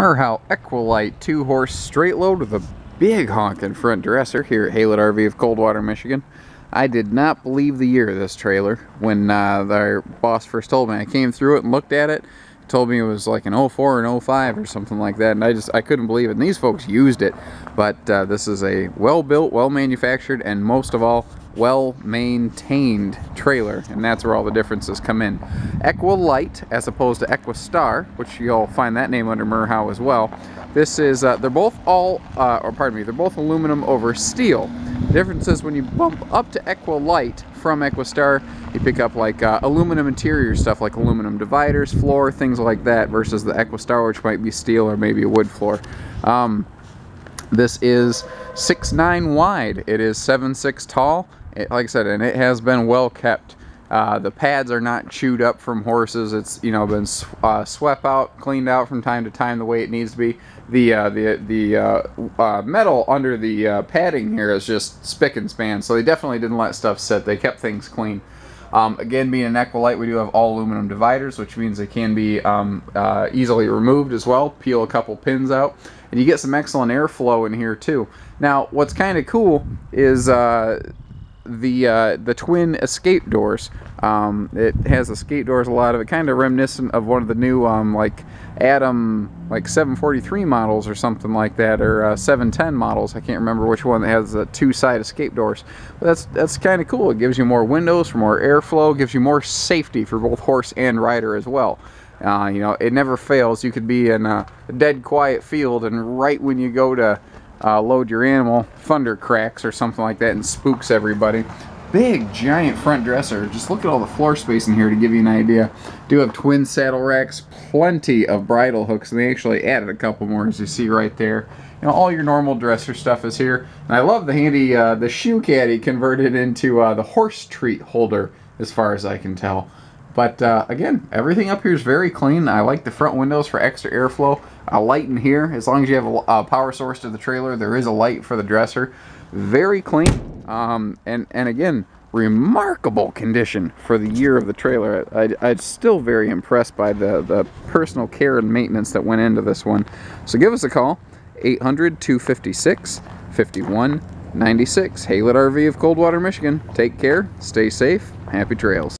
Merhow Equilite two horse straight load with a big honking front dresser here at Haylett RV of Coldwater, Michigan. I did not believe the year of this trailer when uh, our boss first told me. I came through it and looked at it, told me it was like an 04 and 05 or something like that, and I just I couldn't believe it. And these folks used it, but uh, this is a well-built, well-manufactured, and most of all, well-maintained trailer, and that's where all the differences come in. Equilite, as opposed to Equistar, which you'll find that name under Merhow as well. This is, uh, they're both all, uh, or pardon me, they're both aluminum over steel. The difference is when you bump up to Equilite from Equistar, you pick up like uh, aluminum interior stuff like aluminum dividers, floor, things like that, versus the Equistar, which might be steel or maybe a wood floor. Um, this is 6'9 wide. It is 7'6 tall. It, like I said, and it has been well kept. Uh, the pads are not chewed up from horses. It's you know been uh, swept out, cleaned out from time to time the way it needs to be. The uh, the the uh, uh, metal under the uh, padding here is just spick and span. So they definitely didn't let stuff sit. They kept things clean. Um, again, being an Equilite, we do have all aluminum dividers, which means they can be um, easily removed as well. Peel a couple pins out, and you get some excellent airflow in here too. Now, what's kind of cool is the uh, the twin escape doors. Um, it has escape doors, a lot of it kind of reminiscent of one of the new um, like Adam like 743 models or something like that, or uh, 710 models. I can't remember which one that has the two side escape doors. But that's that's kind of cool. It gives you more windows for more airflow, gives you more safety for both horse and rider as well. Uh, you know, it never fails. You could be in a dead quiet field, and right when you go to uh, load your animal, thunder cracks or something like that and spooks everybody. Big, giant front dresser. Just look at all the floor space in here to give you an idea. Do have twin saddle racks, plenty of bridle hooks, and they actually added a couple more as you see right there. You know, all your normal dresser stuff is here. And I love the handy, uh, the shoe caddy converted into uh, the horse treat holder as far as I can tell. But uh, again, everything up here is very clean. I like the front windows for extra airflow. A light in here, as long as you have a, a power source to the trailer, there is a light for the dresser. Very clean. Um, and, and again, remarkable condition for the year of the trailer. I, I'm still very impressed by the, the personal care and maintenance that went into this one. So give us a call, 800-256-5196. Haylett RV of Coldwater, Michigan. Take care, stay safe, happy trails.